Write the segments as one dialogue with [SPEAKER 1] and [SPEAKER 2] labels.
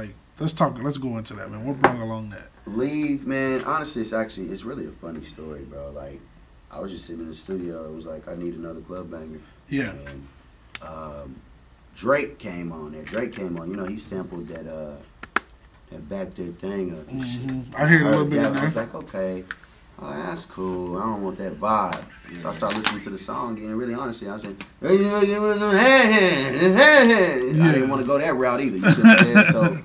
[SPEAKER 1] Like, let's talk. Let's go into that, man. What brought along that?
[SPEAKER 2] Leave, man. Honestly, it's actually it's really a funny story, bro. Like, I was just sitting in the studio. It was like I need another club banger.
[SPEAKER 1] Yeah.
[SPEAKER 2] And um, Drake came on there. Drake came on. You know, he sampled that uh that back there thing up shit.
[SPEAKER 1] Mhm. I heard a little bit
[SPEAKER 2] that. I was like, okay, oh, that's cool. I don't want that vibe. So I started listening to the song and really honestly, I was like, I didn't want to go that route either. You see what I'm saying? So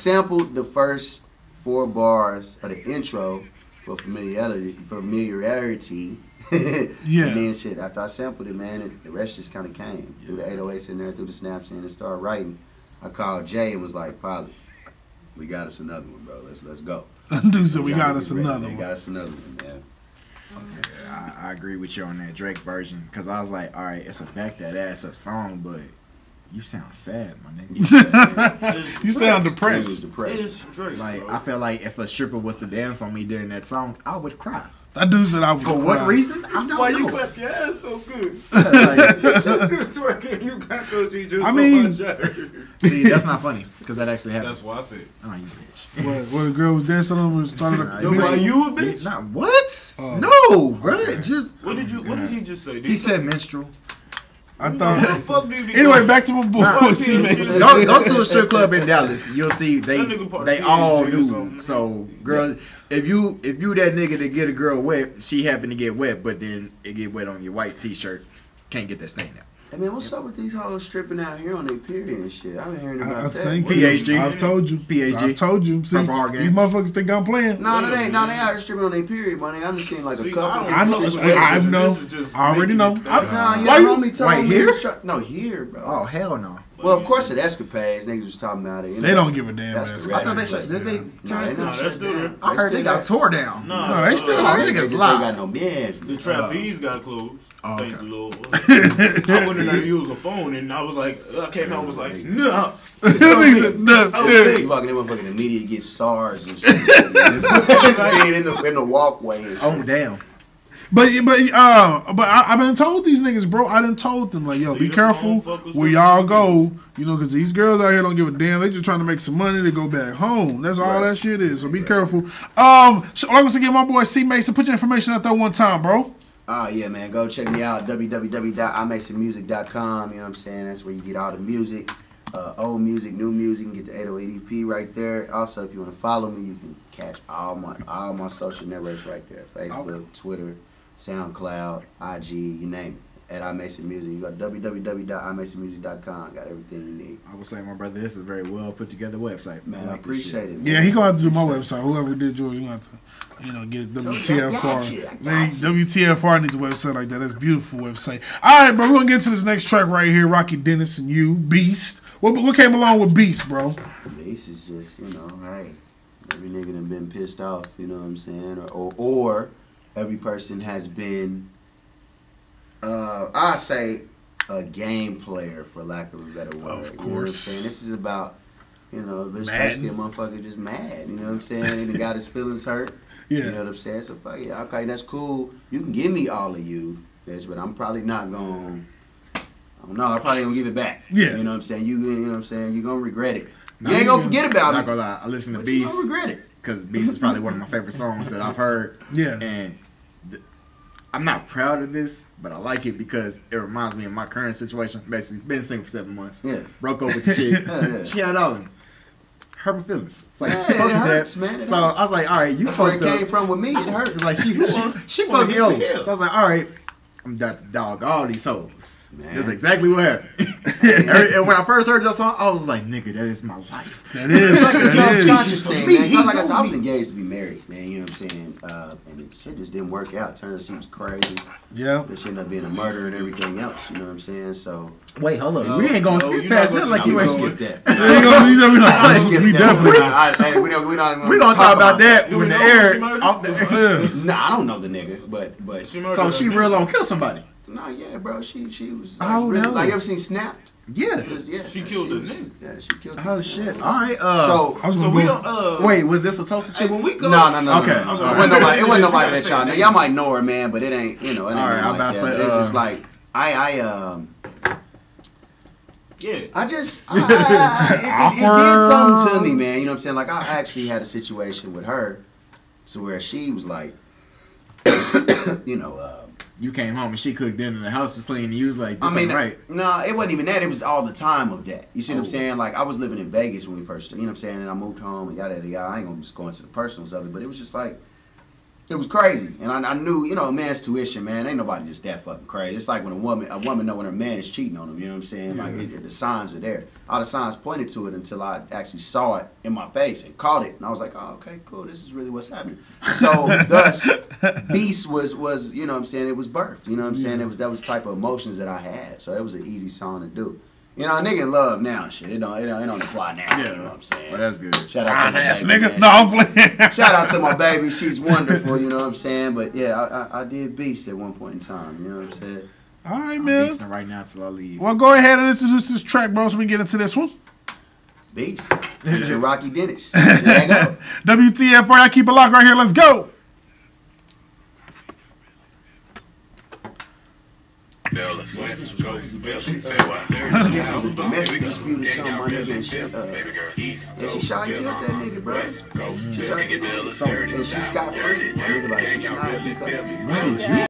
[SPEAKER 2] sampled the first four bars of the intro for familiarity. Familiarity.
[SPEAKER 1] Yeah.
[SPEAKER 2] And then shit, after I sampled it, man, it, the rest just kind of came. Threw the 808s in there, threw the snaps in, and started writing. I called Jay and was like, "Pilot, we got us another one, bro. Let's let's go."
[SPEAKER 1] Dude said we got
[SPEAKER 2] gotta
[SPEAKER 1] us
[SPEAKER 2] get ready,
[SPEAKER 1] another
[SPEAKER 2] man.
[SPEAKER 1] one.
[SPEAKER 2] Got us another one, man.
[SPEAKER 3] I, I agree with you on that Drake version because I was like, all right, it's a back that ass up song, but you sound sad, my nigga.
[SPEAKER 1] you sound
[SPEAKER 2] He was
[SPEAKER 1] depressed.
[SPEAKER 2] depressed.
[SPEAKER 4] It's Drake,
[SPEAKER 3] like
[SPEAKER 4] bro.
[SPEAKER 3] I felt like if a stripper was to dance on me during that song, I would cry.
[SPEAKER 1] That dude said I would.
[SPEAKER 3] For what reason? I don't
[SPEAKER 4] Why you clap your ass so good?
[SPEAKER 3] Like,
[SPEAKER 4] Twerking, you got those juice
[SPEAKER 1] I
[SPEAKER 4] on
[SPEAKER 1] mean-
[SPEAKER 4] my shirt.
[SPEAKER 3] see, that's not funny because that actually happened.
[SPEAKER 4] That's why I said.
[SPEAKER 3] Oh, you bitch.
[SPEAKER 1] What, what the girl was dancing on and started
[SPEAKER 3] Nah,
[SPEAKER 1] a
[SPEAKER 3] you
[SPEAKER 4] Why you a bitch?
[SPEAKER 3] Not what?
[SPEAKER 1] Oh.
[SPEAKER 3] no, bro. Just
[SPEAKER 4] What did you? What did he just say? Did
[SPEAKER 3] he said minstrel.
[SPEAKER 1] I
[SPEAKER 4] What the
[SPEAKER 1] thought.
[SPEAKER 4] fuck did he
[SPEAKER 1] Anyway, back to my boy.
[SPEAKER 4] Nah,
[SPEAKER 1] C Mason.
[SPEAKER 3] go, go to a strip club in Dallas. You'll see they
[SPEAKER 4] That nigga part
[SPEAKER 3] they all do. So girl, if you if you that nigga to get a girl wet, she happen to get wet, but then it get wet on your white t-shirt, can't get that stain out.
[SPEAKER 2] Hey man, what's up with these hoes stripping out here on their period and shit? I've been hearing about
[SPEAKER 1] I, I
[SPEAKER 2] that.
[SPEAKER 1] think
[SPEAKER 3] PhD.
[SPEAKER 1] I've told you.
[SPEAKER 3] PhD.
[SPEAKER 1] I've told you. See,
[SPEAKER 3] Purple Heart
[SPEAKER 1] these motherfuckers think I'm playing.
[SPEAKER 2] No, that ain't. No, they out here stripping on their period, money. I just seen like a couple.
[SPEAKER 4] don't
[SPEAKER 1] I know-
[SPEAKER 4] fuck with
[SPEAKER 1] I- I
[SPEAKER 4] this.
[SPEAKER 1] know.
[SPEAKER 4] This is just
[SPEAKER 1] I already know. I-
[SPEAKER 4] better.
[SPEAKER 2] Nah,
[SPEAKER 1] Why you-
[SPEAKER 2] homie told
[SPEAKER 3] Wait,
[SPEAKER 2] me
[SPEAKER 3] here?
[SPEAKER 2] he was try- no, here, bro.
[SPEAKER 3] Oh hell no!
[SPEAKER 2] Well, of course, at escapades, niggas was talking about it.
[SPEAKER 1] They don't give a damn.
[SPEAKER 2] That's
[SPEAKER 1] That's
[SPEAKER 2] the
[SPEAKER 3] I thought they
[SPEAKER 2] Right.
[SPEAKER 3] shut. Did they turn
[SPEAKER 2] they
[SPEAKER 3] this
[SPEAKER 4] Nah,
[SPEAKER 3] down?
[SPEAKER 4] that's
[SPEAKER 2] shut
[SPEAKER 4] still there.
[SPEAKER 3] I heard they
[SPEAKER 2] still
[SPEAKER 3] got tore down.
[SPEAKER 4] Nah,
[SPEAKER 1] No, they still
[SPEAKER 4] uh,
[SPEAKER 1] are.
[SPEAKER 3] Niggas
[SPEAKER 2] They just
[SPEAKER 3] live.
[SPEAKER 2] got no business.
[SPEAKER 4] The trapeze got closed.
[SPEAKER 3] Oh,
[SPEAKER 4] Thank
[SPEAKER 3] okay.
[SPEAKER 4] the Lord. I went in there to use a phone and I was like, I came out and was like, nah.
[SPEAKER 1] That nigga said, "Nah,
[SPEAKER 4] Oh,
[SPEAKER 1] yeah."
[SPEAKER 2] You walking in, motherfucking immediate get SARS and shit. Being in the in the walkway.
[SPEAKER 3] Oh damn!
[SPEAKER 1] But but uh, but I, I've been told these niggas, bro. I done told them like, yo,
[SPEAKER 4] See,
[SPEAKER 1] be careful where y'all
[SPEAKER 4] what
[SPEAKER 1] go. You know, because these girls out here don't give a damn. They just trying to make some money to go back home. That's all
[SPEAKER 2] Right.
[SPEAKER 1] that shit is. So be careful. Um, so I want to give my boy C Mason. Put your information out there one time, bro.
[SPEAKER 2] Oh yeah, man. Go check me out. www.imasonmusic.com. You know what I'm saying? That's where you get all the music. Uh, old music, new music. You can get the 808 EP right there. Also, if you want to follow me, you can catch all my all my social networks right there. Facebook, Twitter, SoundCloud, IG, you name it. At iMason Music. You got www.imasonmusic.com. Got everything you need.
[SPEAKER 3] I would say, my brother, this is a very well put together website.
[SPEAKER 2] Man, I
[SPEAKER 3] like this
[SPEAKER 2] appreciate it. Man.
[SPEAKER 1] Yeah, he gonna have to do my website. Whoever did yours, you gonna have to, you know, get
[SPEAKER 2] got
[SPEAKER 1] WTFR.
[SPEAKER 2] you, I got
[SPEAKER 1] Man. WTFR needs a website like that. That's a beautiful website. All right, bro. We're gonna get to this next track right here. Rocky Dennis and you, Beast. What what came along with Beast, bro?
[SPEAKER 2] Beast is just, you know, hey, every nigga done been pissed off, you know what I'm saying? Or, or, or every person has been, uh, I say, a game player, for lack of a better word.
[SPEAKER 1] Of
[SPEAKER 2] You know what I'm
[SPEAKER 1] course.
[SPEAKER 2] saying? This is about, you know, there's
[SPEAKER 1] Madden.
[SPEAKER 2] basically a motherfucker just mad, you know what I'm saying? He got his feelings hurt.
[SPEAKER 1] Yeah.
[SPEAKER 2] You know what I'm saying? So, fuck yeah, okay, that's cool. You can give me all of you, bitch, but I'm probably not going to. I don't know. I'm probably gonna give it back.
[SPEAKER 1] Yeah.
[SPEAKER 2] You know what I'm saying? You, you know what I'm saying? You're gonna regret it.
[SPEAKER 3] Nah,
[SPEAKER 2] you ain't gonna forget
[SPEAKER 3] I'm
[SPEAKER 2] about
[SPEAKER 3] not
[SPEAKER 2] it.
[SPEAKER 3] gonna lie. I listen to
[SPEAKER 2] But you
[SPEAKER 3] Beast
[SPEAKER 2] gonna regret it.
[SPEAKER 3] because Beast is probably one of my favorite songs that I've heard.
[SPEAKER 1] Yeah.
[SPEAKER 3] And I'm not proud of this, but I like it because it reminds me of my current situation. Basically, been single for seven months.
[SPEAKER 2] Yeah.
[SPEAKER 3] Broke up with the chick.
[SPEAKER 2] Yeah, yeah.
[SPEAKER 3] She had all of them. Hurt feelings. It's like,
[SPEAKER 2] Yeah,
[SPEAKER 3] fuck
[SPEAKER 2] it
[SPEAKER 3] that.
[SPEAKER 2] hurts, man. It
[SPEAKER 3] so
[SPEAKER 2] hurts.
[SPEAKER 3] I was like, all right, you
[SPEAKER 2] That's where it
[SPEAKER 3] up.
[SPEAKER 2] came from with me. It hurt.
[SPEAKER 3] It's like she she, she fucked me over. So I was like, all right, I'm about to dog all these souls.
[SPEAKER 2] Man.
[SPEAKER 3] That's exactly what happened. and and when I first heard your song, I was like, nigga, that is my life.
[SPEAKER 1] That is.
[SPEAKER 2] It's like a
[SPEAKER 1] that
[SPEAKER 2] self-conscious
[SPEAKER 1] is.
[SPEAKER 2] thing,
[SPEAKER 3] Me,
[SPEAKER 2] man. like I said, I was engaged to be married, man. You know what I'm saying? Uh, and the shit just didn't work out. Turns out she was crazy.
[SPEAKER 1] Yeah.
[SPEAKER 2] But she ended up being a murderer and everything else. You know what I'm saying? So
[SPEAKER 3] Wait, hold up.
[SPEAKER 4] No,
[SPEAKER 3] we ain't gonna
[SPEAKER 4] no,
[SPEAKER 3] skip past that like you
[SPEAKER 4] we
[SPEAKER 3] ain't
[SPEAKER 4] gonna
[SPEAKER 3] skip
[SPEAKER 2] that.
[SPEAKER 1] You gonna- you gonna be like,
[SPEAKER 2] I skip
[SPEAKER 1] we
[SPEAKER 2] that.
[SPEAKER 1] definitely.
[SPEAKER 2] I- I- hey, we don't. We don't.
[SPEAKER 3] We gonna talk about that when the air
[SPEAKER 4] she
[SPEAKER 3] off the
[SPEAKER 1] Yeah.
[SPEAKER 2] Nah, I don't know the nigga, but but
[SPEAKER 3] So she
[SPEAKER 4] nigga.
[SPEAKER 3] real on kill somebody.
[SPEAKER 2] Nah, yeah, bro. She she was. Like,
[SPEAKER 3] Oh,
[SPEAKER 2] really,
[SPEAKER 3] no.
[SPEAKER 2] Like you ever seen Snapped?
[SPEAKER 3] Yeah.
[SPEAKER 2] She was- yeah,
[SPEAKER 4] She killed the
[SPEAKER 2] was-
[SPEAKER 4] nigga.
[SPEAKER 2] Yeah, she killed.
[SPEAKER 3] Oh shit. All right. Uh,
[SPEAKER 2] So
[SPEAKER 1] I was
[SPEAKER 4] So
[SPEAKER 1] gonna
[SPEAKER 4] we don't. Uh,
[SPEAKER 3] wait, was this a Tulsa
[SPEAKER 4] Hey,
[SPEAKER 3] chick?
[SPEAKER 4] when we go.
[SPEAKER 2] No, no, no.
[SPEAKER 3] Okay.
[SPEAKER 2] No, no, no.
[SPEAKER 3] All
[SPEAKER 2] It wasn't nobody. It wasn't nobody that y'all know. Y'all might know her, man, but it ain't. You know, it ain't
[SPEAKER 3] All right, I'm
[SPEAKER 2] like
[SPEAKER 3] about to say,
[SPEAKER 2] But it's
[SPEAKER 3] uh,
[SPEAKER 2] just like I, I um.
[SPEAKER 4] Yeah.
[SPEAKER 2] I just, I, I, I, it, it, it did something to me, man. You know what I'm saying? Like, I actually had a situation with her to where she was like, you know, uh,
[SPEAKER 3] You came home and she cooked dinner and the house was clean and you was like, this
[SPEAKER 2] I mean,
[SPEAKER 3] right.
[SPEAKER 2] no, it wasn't even that. It was all the time of that. You see what I'm
[SPEAKER 3] Oh.
[SPEAKER 2] saying? Like, I was living in Vegas when we first, you know what I'm saying? And I moved home and yada, yada, yada. I ain't gonna just go into the personals of it, but it was just like, it was crazy. And I, I knew, you know, a man's tuition, man. Ain't nobody just that fucking crazy. It's like when a woman, a woman know when her man is cheating on them. You know what I'm saying? Like, it, it- the signs are there. All the signs pointed to it until I actually saw it in my face and caught it. And I was like, oh, okay, cool. This is really what's happening. So, thus, Beast was, was, you know what I'm saying? It was birthed. You know what I'm saying? It was, that was the type of emotions that I had. So, it was an easy song to do. You know, a nigga in love now and shit. It don't, it don't, it don't apply now. Yeah. You know what I'm saying?
[SPEAKER 3] But that's good.
[SPEAKER 2] Shout out to
[SPEAKER 1] Fine
[SPEAKER 2] my
[SPEAKER 1] ass
[SPEAKER 2] baby,
[SPEAKER 1] nigga.
[SPEAKER 2] man.
[SPEAKER 1] No, I'm playing.
[SPEAKER 2] Shout out to my baby. She's wonderful, you know what I'm saying? But yeah, I, I, I did Beast at one point in time, you know what I'm saying?
[SPEAKER 1] All right,
[SPEAKER 3] I'm
[SPEAKER 1] man.
[SPEAKER 3] beasting right now till I leave.
[SPEAKER 1] Well, go ahead and introduce this track, bro, so we can get into this one.
[SPEAKER 2] Beast. Feature Rocky Dennis. There you go.
[SPEAKER 1] WTF, y'all keep it locked right here. Let's go.
[SPEAKER 2] This was a domestic dispute or something, my nigga, and she, uh, yeah, she shot and killed that nigga, bro. She shot and killed him. And she got free. My nigga, like, she's not because.
[SPEAKER 3] When did you